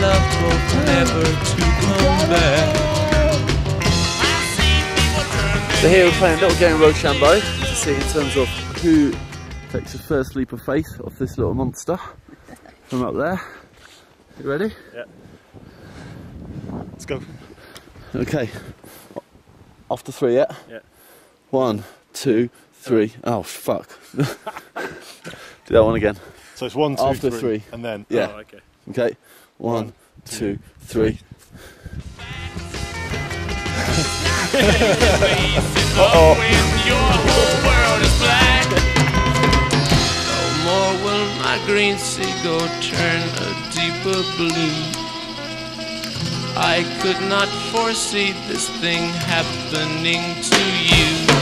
never to come back. So here we're playing a little game of Rochambeau to see in terms of who takes the first leap of faith off this little monster from up there. You ready? Yeah. Let's go. Okay. Off After three, yeah? Yeah. One, two, three. Oh, fuck. Do that one again. So it's one, two, After three. and then Yeah. Oh, okay. Okay. One, two, three. Uh-oh. When your whole world is black. No more will my green seagull turn a deeper blue. I could not foresee this thing happening to you.